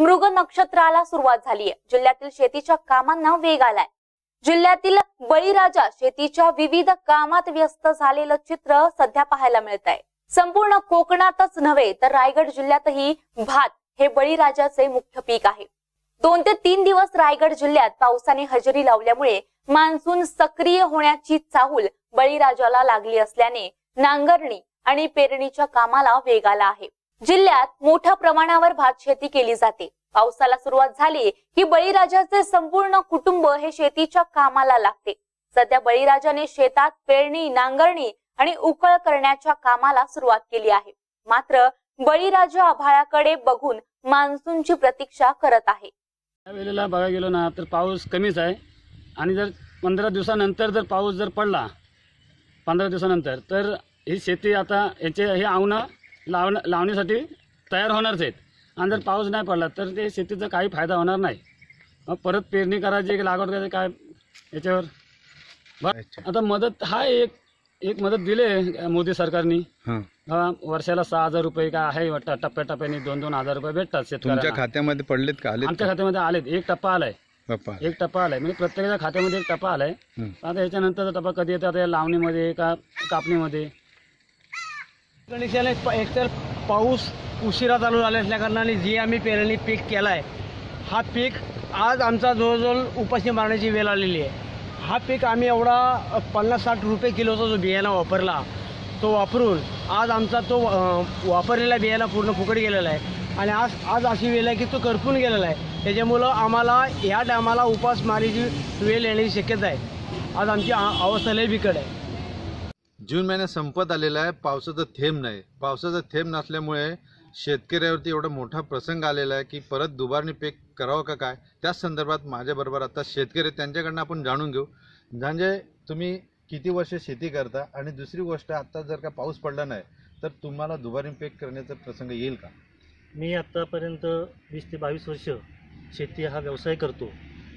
मृग नक्षत्राला सुरुवात झालीय जिल्ह्यातील शेतीच्या कामांना वेग आलाय. जिल्ह्यातील बळीराजा शेतीच्या विविध कामात व्यस्त झालेलं चित्र सध्या पाहायला मिळत आहे संपूर्ण कोकणातच नव्हे तर रायगड जिल्ह्यातही भात हे बळीराजाचे मुख्य पीक आहे. दोन ते तीन दिवस रायगड जिल्ह्यात पावसाने हजेरी लावल्यामुळे मान्सून सक्रिय होण्याची चाहूल बळीराजाला लागली असल्याने नांगरणी आणि पेरणीच्या कामाला वेग आला आहे. जिल्ह्यात मोठ्या प्रमाणावर भात शेती केली जाते. पावसाला सुरुवात झाली की बळीराजाचे संपूर्ण कुटुंब हे शेतीच्या कामाला लागते. सध्या बळीराजाने शेतात पेरणी नांगरणी आणि उकळ करण्याच्या कामाला सुरुवात केली आहे. मात्र बळीराजा आभाळाकडे बघून मान्सूनची प्रतीक्षा करत आहे. त्यावेळेला बघा बघायला गेलो ना तर पाऊस कमीच आहे. आणि जर पंधरा दिवसानंतर जर पाऊस जर पडला पंधरा दिवसानंतर तर ही शेती आता याचे हे आवणं लावणं लावण्यासाठी तयार होणारच आहेत. आणि जर पाऊस नाही पडला तर ते शेतीचा काही फायदा होणार नाही. मग परत पेरणी करायची की लागवड करायची काय? याच्यावर. बरं. आता मदत हा एक एक मदत दिले मोदी सरकारने. वर्षाला सहा हजार रुपये काय आहे वाटतं टप्प्याटप्प्याने दोन दोन हजार रुपये भेटतात शेतकऱ्यांना. खात्यामध्ये पडलेत का? आलेत आमच्या? खात्यामध्ये आलेत. एक टप्पा आलाय. एक टप्पा आलाय. म्हणजे प्रत्येकाच्या खात्यामध्ये एक टप्पा आलाय. आता याच्यानंतरचा टप्पा कधी येतो? आता या लावणीमध्ये का कापणीमध्ये? कंडिशन आहे एकतर पाऊस उशिरा चालू झाला असल्याकारणाने जे आम्ही पेरणी पीक केला आहे हा पीक आज आमचा जवळजवळ उपाशी मारण्याची वेळ आलेली आहे. हा पीक आम्ही एवढा पन्नास साठ रुपये किलोचा जो बियाणा वापरला तो वापरून आज आमचा तो वापरलेला बियाणा पूर्ण फुकट गेलेला आहे. आणि आज आज अशी वेळ आहे की तो करपून गेलेला आहे. त्याच्यामुळं आम्हाला ह्या टायमाला उपास मारायची वेळ येण्याची शक्यता आहे. आज आमची अवस्था लय बिकट आहे. जून महिना संपत आलेला आहे. पावसाचा थेंब नाही. पावसाचा थेंब नसल्यामुळे शेतकऱ्यावरती एवढा मोठा प्रसंग आलेला आहे की परत दुबारणी पीक करावं का काय? त्याच संदर्भात माझ्याबरोबर आता शेतकरी त्यांच्याकडनं आपण जाणून घेऊ. म्हणजे तुम्ही किती वर्ष शेती करता? आणि दुसरी गोष्ट आत्ता जर का पाऊस पडला नाही तर तुम्हाला दुबारी पीक करण्याचा प्रसंग येईल का? मी आत्तापर्यंत वीस ते बावीस वर्ष शेती हा व्यवसाय करतो.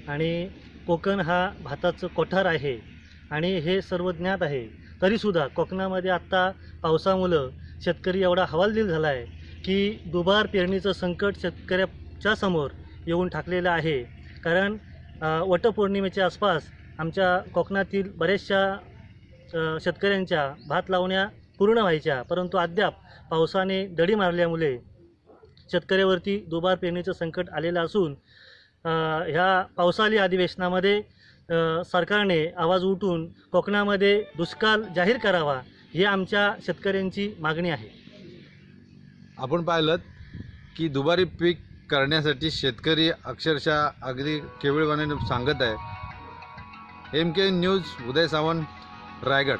आणि कोकण हा भाताचं कोठार आहे. आणि हे सर्व ज्ञात आहे. तरीसुद्धा कोकणामध्ये आत्ता पावसामुळं शेतकरी एवढा हवालदिल झाला आहे की दुबार पेरणीचं संकट शेतकऱ्याच्या समोर येऊन ठाकलेलं आहे. कारण वटपौर्णिमेच्या आसपास आमच्या कोकणातील बऱ्याचशा शेतकऱ्यांच्या भात लावण्या पूर्ण व्हायच्या. परंतु अद्याप पावसाने दडी मारल्यामुळे शेतकऱ्यावरती दुबार पेरणीचं संकट आलेलं असून ह्या पावसाळी अधिवेशनामध्ये सरकारने आवाज उठून कोकणामध्ये दुष्काळ जाहीर करावा ही आमच्या शेतकऱ्यांची मागणी आहे. आपण पाहिलं की दुबारी पीक करण्यासाठी शेतकरी अक्षरशः अगदी केविळवाने सांगत आहे. M K news Uday Sawant Raigad.